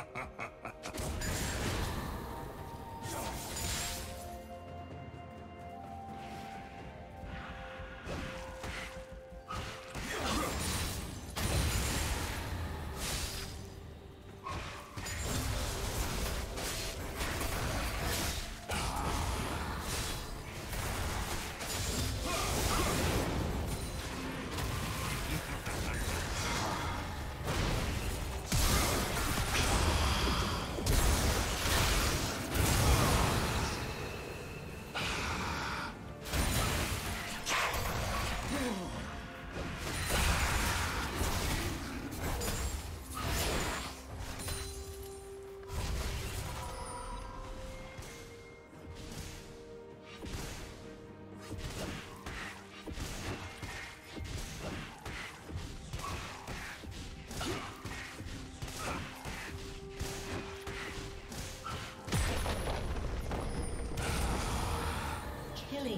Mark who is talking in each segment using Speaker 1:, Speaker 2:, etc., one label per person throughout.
Speaker 1: ha ha ha.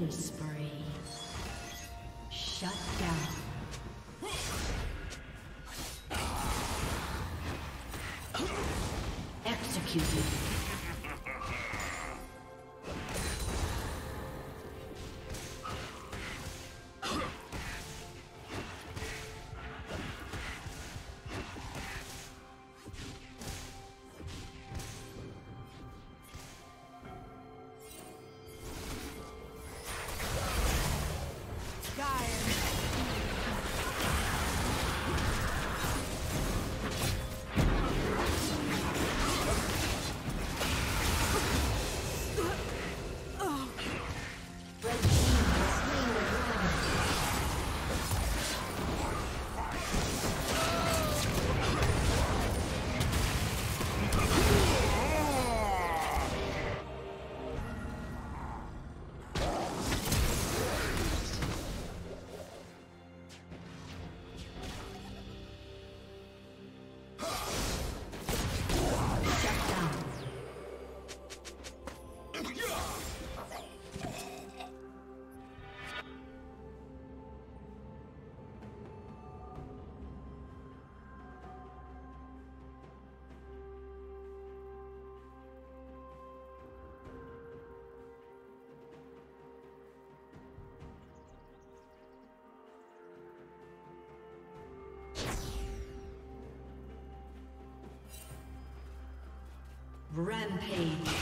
Speaker 1: Killing spree. Shut down. Executed. Rampage.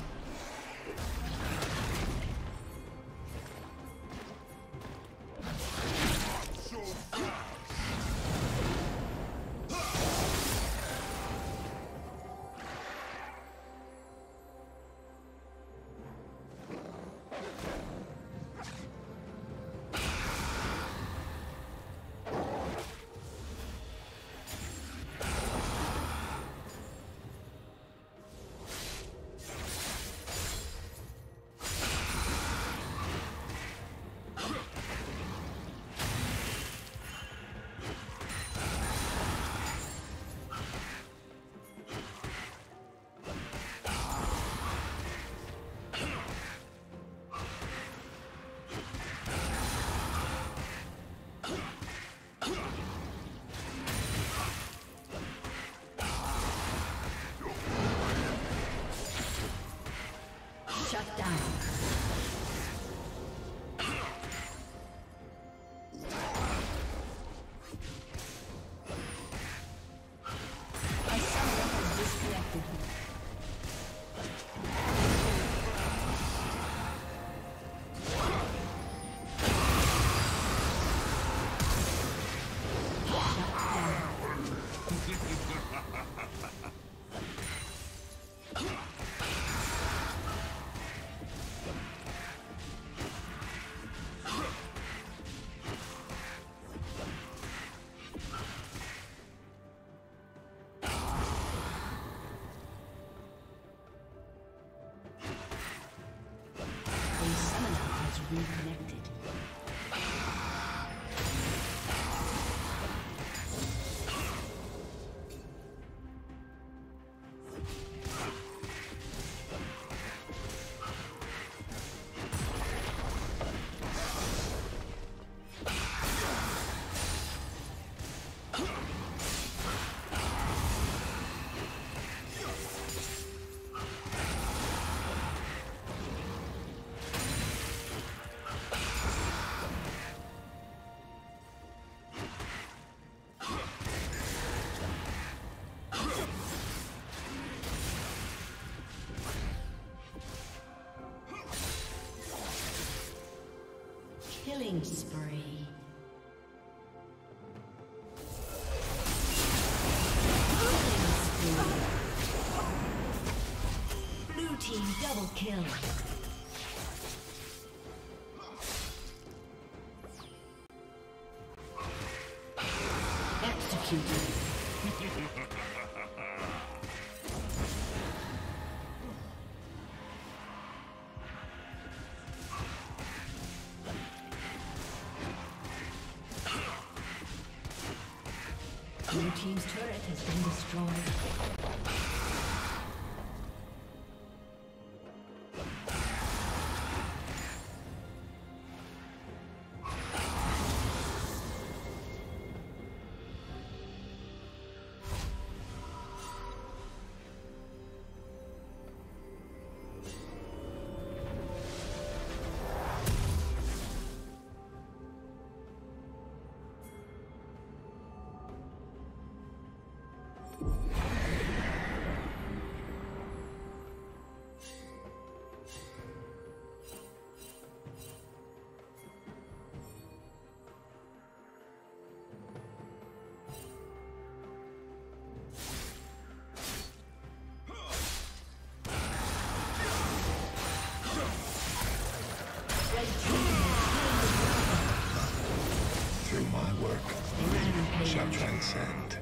Speaker 1: Shut down. Reconnected. Killing spree. Blue team double kill. Executed. Has been destroyed.
Speaker 2: Transcend.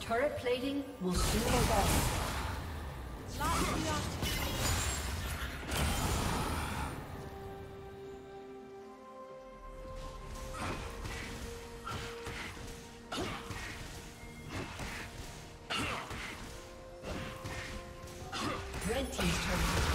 Speaker 1: Turret plating will soon evolve. Turret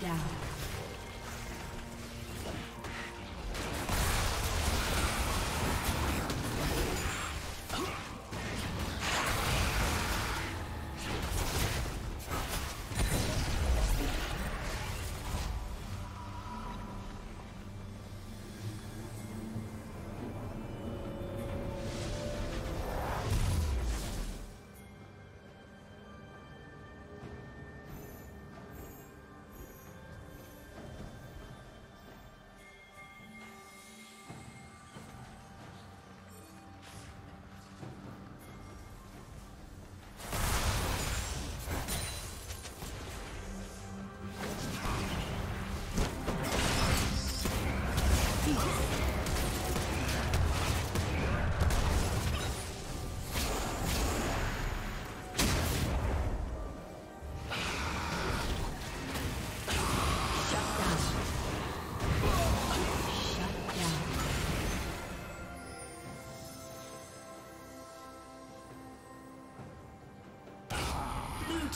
Speaker 1: down.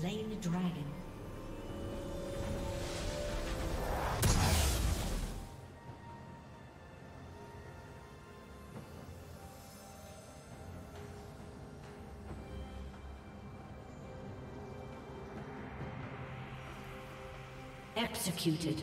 Speaker 1: Slain the dragon. Executed.